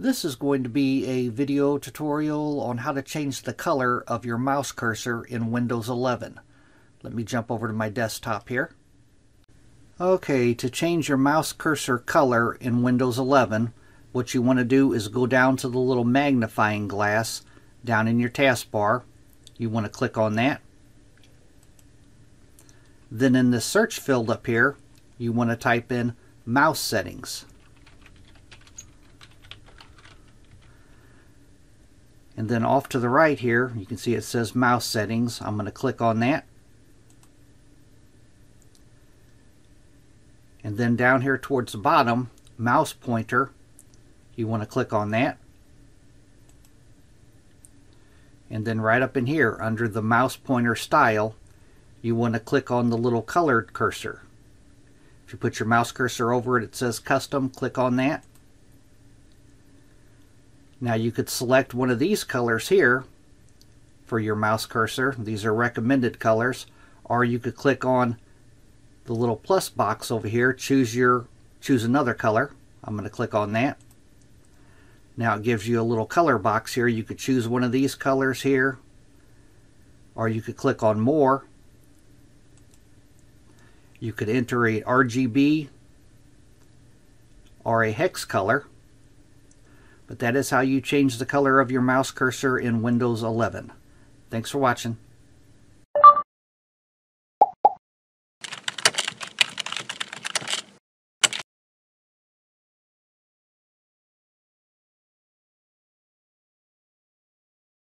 This is going to be a video tutorial on how to change the color of your mouse cursor in Windows 11. Let me jump over to my desktop here. Okay, to change your mouse cursor color in Windows 11, what you want to do is go down to the little magnifying glass down in your taskbar. You want to click on that. Then in the search field up here, you want to type in mouse settings. And then off to the right here, you can see it says mouse settings. I'm going to click on that. And then down here towards the bottom, mouse pointer, you want to click on that. And then right up in here, under the mouse pointer style, you want to click on the little colored cursor. If you put your mouse cursor over it, it says custom, click on that. Now you could select one of these colors here for your mouse cursor. These are recommended colors. Or you could click on the little plus box over here, choose your choose another color. I'm going to click on that. Now it gives you a little color box here. You could choose one of these colors here. Or you could click on more. You could enter a RGB or a hex color. But that is how you change the color of your mouse cursor in Windows 11. Thanks for watching.